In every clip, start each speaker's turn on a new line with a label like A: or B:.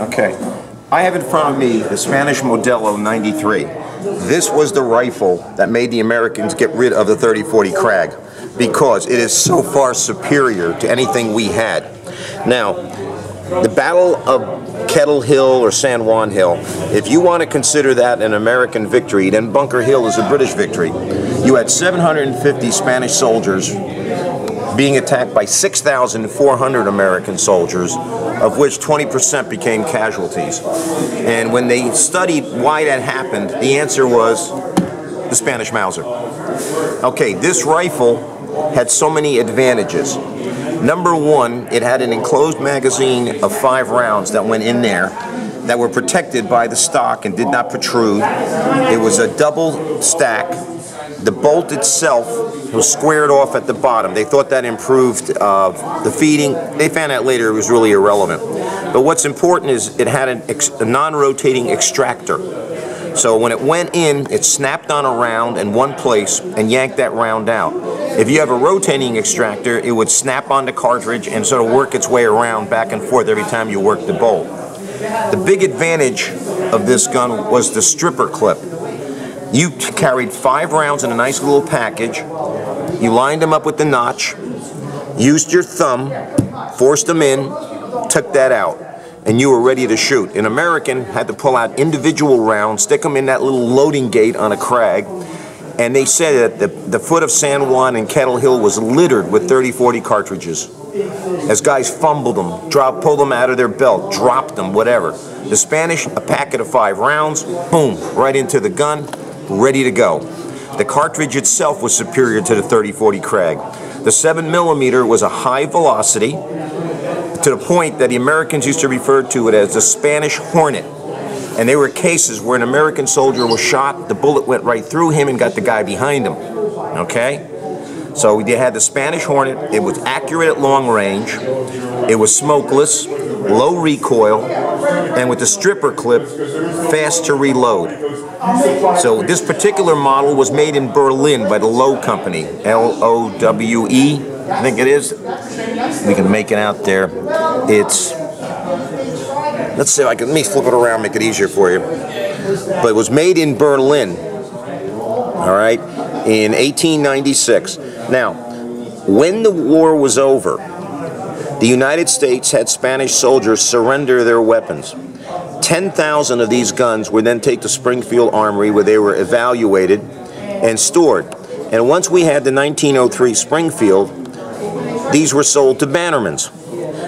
A: Okay. I have in front of me the Spanish Modelo 93. This was the rifle that made the Americans get rid of the 3040 Krag because it is so far superior to anything we had. Now, the Battle of Kettle Hill or San Juan Hill, if you want to consider that an American victory, then Bunker Hill is a British victory. You had 750 Spanish soldiers being attacked by 6,400 American soldiers, of which 20% became casualties. And when they studied why that happened, the answer was the Spanish Mauser. Okay, this rifle had so many advantages. Number one, it had an enclosed magazine of five rounds that went in there that were protected by the stock and did not protrude. It was a double stack the bolt itself was squared off at the bottom. They thought that improved uh, the feeding. They found out later it was really irrelevant. But what's important is it had a non-rotating extractor. So when it went in, it snapped on a round in one place and yanked that round out. If you have a rotating extractor, it would snap on the cartridge and sort of work its way around back and forth every time you work the bolt. The big advantage of this gun was the stripper clip. You carried five rounds in a nice little package. You lined them up with the notch, used your thumb, forced them in, took that out, and you were ready to shoot. An American had to pull out individual rounds, stick them in that little loading gate on a Krag, and they said that the, the foot of San Juan and Kettle Hill was littered with 30-40 cartridges. As guys fumbled them, drop, pulled them out of their belt, dropped them, whatever. The Spanish, a packet of five rounds, boom, right into the gun, ready to go. The cartridge itself was superior to the 3040 Krag. The 7mm was a high velocity to the point that the Americans used to refer to it as the Spanish Hornet. And there were cases where an American soldier was shot, the bullet went right through him and got the guy behind him. Okay? So they had the Spanish Hornet. It was accurate at long range. It was smokeless, low recoil, and with the stripper clip, fast to reload. So this particular model was made in Berlin by the Lowe Company, L-O-W-E, I think it is. We can make it out there. It's, let's see I can, let me flip it around, make it easier for you. But it was made in Berlin, all right, in 1896. Now, when the war was over, the United States had Spanish soldiers surrender their weapons. 10,000 of these guns were then taken to Springfield Armory where they were evaluated and stored. And once we had the 1903 Springfield, these were sold to Bannerman's.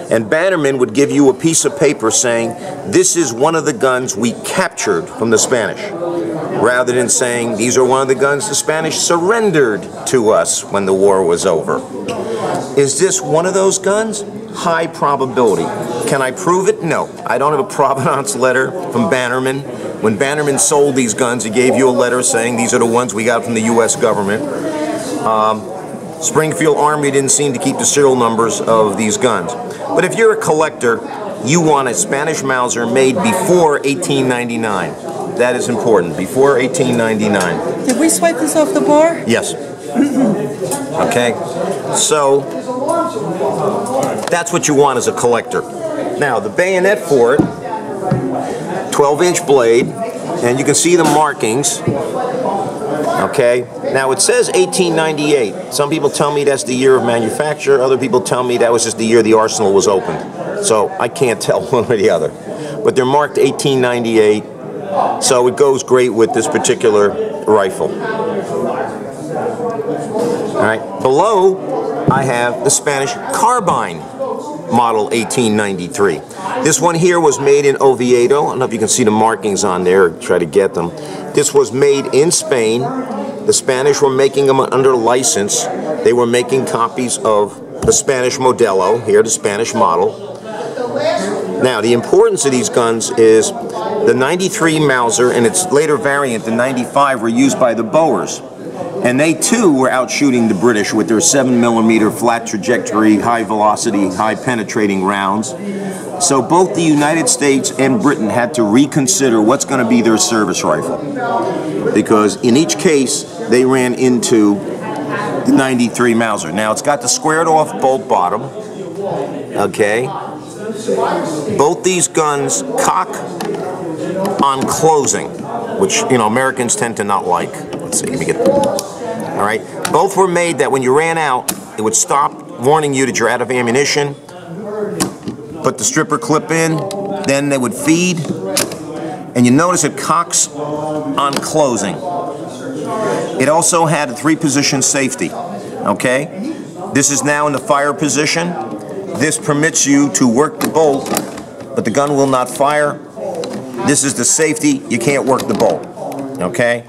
A: And Bannerman would give you a piece of paper saying, this is one of the guns we captured from the Spanish. Rather than saying, these are one of the guns the Spanish surrendered to us when the war was over. Is this one of those guns? High probability. Can I prove it? No. I don't have a provenance letter from Bannerman. When Bannerman sold these guns, he gave you a letter saying these are the ones we got from the U.S. government. Um, Springfield Army didn't seem to keep the serial numbers of these guns. But if you're a collector, you want a Spanish Mauser made before 1899. That is important, before 1899.
B: Did we swipe this off the bar?
A: Yes. okay, so that's what you want as a collector. Now, the bayonet for it, 12-inch blade, and you can see the markings. Okay, now it says 1898. Some people tell me that's the year of manufacture. Other people tell me that was just the year the arsenal was opened. So I can't tell one or the other. But they're marked 1898, so it goes great with this particular rifle. All right, below I have the Spanish carbine model 1893. This one here was made in Oviedo. I don't know if you can see the markings on there, try to get them. This was made in Spain. The Spanish were making them under license. They were making copies of the Spanish Modelo, here the Spanish model. Now, the importance of these guns is the 93 Mauser and its later variant, the 95, were used by the Boers. And they too were out shooting the British with their 7mm flat trajectory, high velocity, high penetrating rounds. So both the United States and Britain had to reconsider what's going to be their service rifle. Because in each case, they ran into the 93 Mauser. Now it's got the squared off bolt bottom, okay? Both these guns cock on closing, which you know Americans tend to not like. Let's see, let me get. All right, both were made that when you ran out, it would stop, warning you that you're out of ammunition. Put the stripper clip in, then they would feed, and you notice it cocks on closing. It also had a three-position safety. Okay, this is now in the fire position. This permits you to work the bolt, but the gun will not fire. This is the safety. You can't work the bolt. Okay?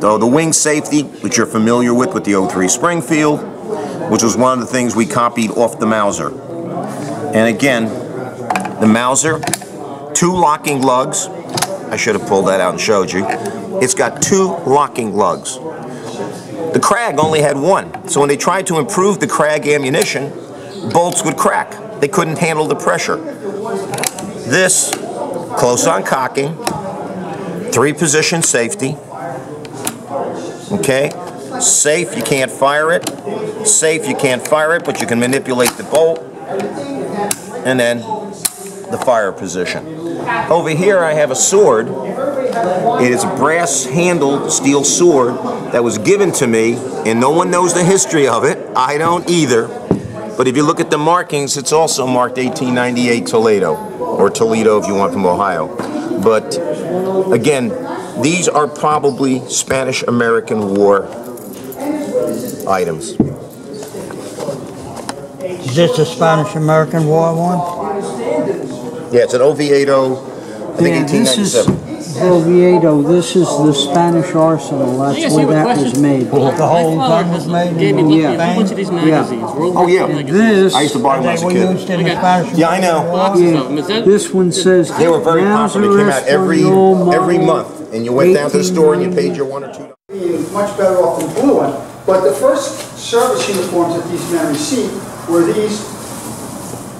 A: So the wing safety, which you're familiar with with the 03 Springfield, which was one of the things we copied off the Mauser. And again, the Mauser, two locking lugs. I should have pulled that out and showed you. It's got two locking lugs. The Krag only had one. So when they tried to improve the Krag ammunition, bolts would crack. They couldn't handle the pressure. This, close on cocking, three position safety. Okay? Safe, you can't fire it. Safe, you can't fire it, but you can manipulate the bolt. And then the fire position. Over here I have a sword. It is a brass handled steel sword that was given to me, and no one knows the history of it. I don't either. But if you look at the markings, it's also marked 1898 Toledo, or Toledo if you want from Ohio. But again, these are probably Spanish American War items.
B: Is this a Spanish American War one?
A: Yeah, it's an Oviedo, I think
C: Yeah, this is
A: 1897.
C: Oviedo, this is the Spanish arsenal, that's
D: you
C: where
D: have a
C: that was
D: question.
C: made.
B: The whole gun was made
D: Gave me
B: in
D: book
C: Yeah.
D: a whole bunch of these
C: Yeah.
D: magazines.
A: Oh,
D: War
A: yeah.
D: II magazines.
C: This,
A: I used to buy them
B: They
A: as a
B: were
A: kid.
B: used in the
D: I got
B: Spanish
A: Yeah, I know.
D: Boxes of them. Is that
C: this one says.
A: They were very popular. They came out every every month, and you went down to the store and you paid your one or two.
E: being much better off than the blue one. But the first service uniforms that these men received were these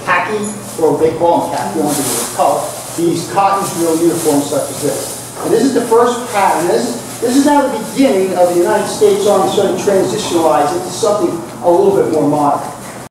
E: khaki, or they call them khaki, only because of color, these cotton drill uniforms such as this. And this is the first pattern. This is, this is now the beginning of the United States Army starting to transitionalize into something a little bit more modern.